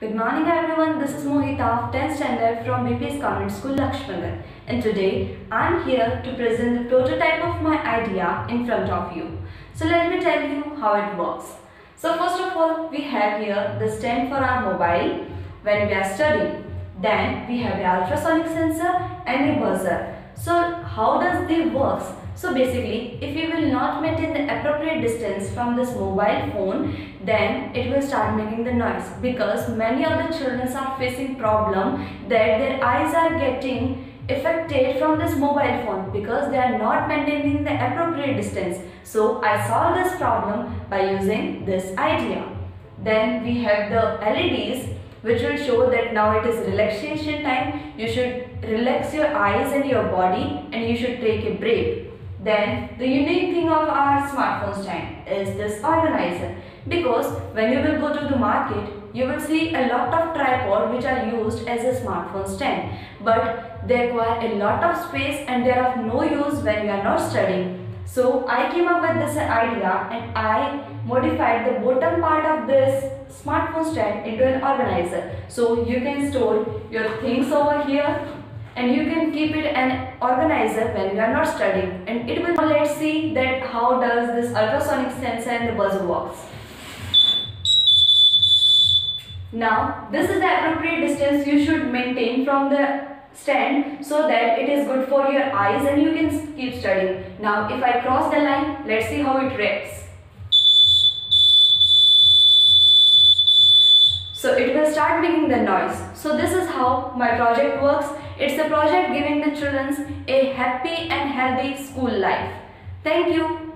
Good morning everyone, this is Mohita of 10th standard from BPS Convent School Lakshmangarh and today I am here to present the prototype of my idea in front of you. So let me tell you how it works. So first of all we have here the stand for our mobile when we are studying. Then we have the ultrasonic sensor and the buzzer. So how does they works? So basically, if you will not appropriate distance from this mobile phone, then it will start making the noise because many of the children are facing problem that their eyes are getting affected from this mobile phone because they are not maintaining the appropriate distance. So I solve this problem by using this idea. Then we have the LEDs which will show that now it is relaxation time. You should relax your eyes and your body and you should take a break. Then the unique thing of our smartphone stand is this organizer because when you will go to the market you will see a lot of tripod which are used as a smartphone stand but they require a lot of space and they are of no use when you are not studying. So I came up with this idea and I modified the bottom part of this smartphone stand into an organizer. So you can store your things over here and you can keep it an organizer when you are not studying. And it will let's see that how does this ultrasonic sensor and the buzzer works. Now this is the appropriate distance you should maintain from the stand so that it is good for your eyes and you can keep studying. Now if i cross the line let's see how it reacts So it will start making the noise. So this is how my project works. It's a project giving the children a happy and healthy school life. Thank you.